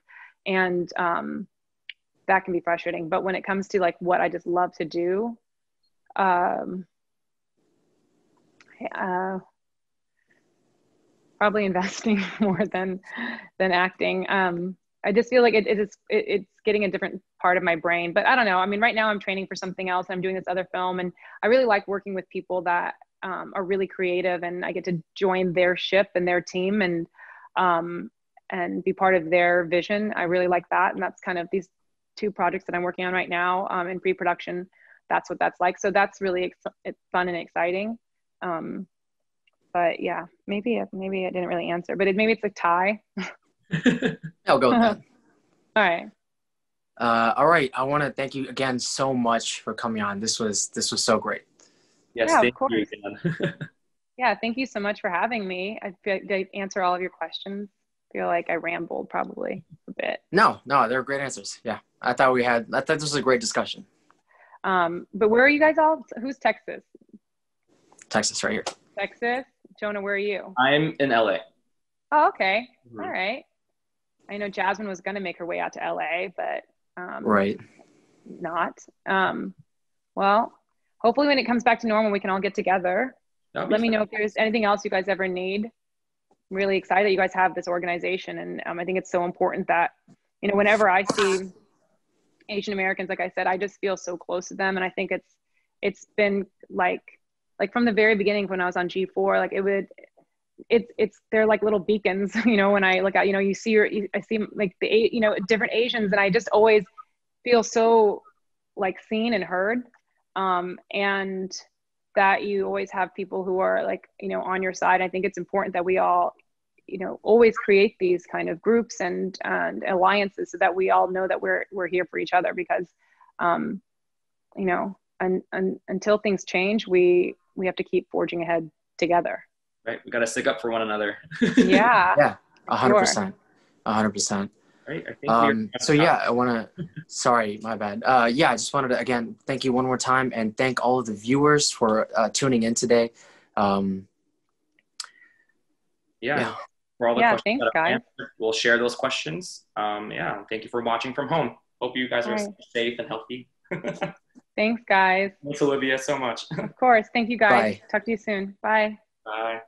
and um, that can be frustrating but when it comes to like what i just love to do um, uh, probably *laughs* investing more than than acting um, I just feel like it, it is it, it's getting a different part of my brain. But I don't know. I mean, right now I'm training for something else. I'm doing this other film, and I really like working with people that um, are really creative, and I get to join their ship and their team, and um, and be part of their vision. I really like that, and that's kind of these two projects that I'm working on right now um, in pre-production. That's what that's like. So that's really ex- it's fun and exciting. Um, but yeah, maybe maybe I didn't really answer, but it, maybe it's a tie. *laughs* I'll go with that. *laughs* All right. Uh, all right. I want to thank you again so much for coming on. This was this was so great. Yes, Yeah, of thank course. you again. *laughs* Yeah, thank you so much for having me. I feel did I answer all of your questions. I feel like I rambled probably a bit. No, no, they're great answers. Yeah, I thought we had. I thought this was a great discussion. Um, but where are you guys all? Who's Texas? Texas, right here. Texas. Jonah, where are you? I'm in LA. Oh, okay. Mhm. All right. I know Jasmine was going to make her way out to LA, but um, Right. not. Um, well, hopefully when it comes back to normal, we can all get together. Let me know if there's anything else you guys ever need. I'm really excited that you guys have this organization, and um, I think it's so important that you know whenever I see Asian Americans, like I said, I just feel so close to them, and I think it's it's been like like from the very beginning when I was on G4, like it would it's it's they're like little beacons, *laughs* you know. When I look out, you know, you see your I see like the you know different Asians, and I just always feel so like seen and heard, um, and that you always have people who are like you know on your side. I think it's important that we all you know always create these kind of groups and and alliances so that we all know that we're we're here for each other because um you know and, and until things change we we have to keep forging ahead together. Right. We got to stick up for one another. Yeah. *laughs* Yeah. 100% 100% Right. I think Um, so yeah, I want to. *laughs* Sorry, my bad. Uh, yeah, I just wanted to again thank you one more time and thank all of the viewers for uh, tuning in today. Um, yeah. yeah. For all the Yeah, questions thanks, that guys. answered, we'll share those questions. Um, yeah. Thank you for watching from home. Hope you guys are All right. safe and healthy. *laughs* thanks guys Thanks, Olivia, so much. of course thank you guys Bye. talk to you soon bye Bye.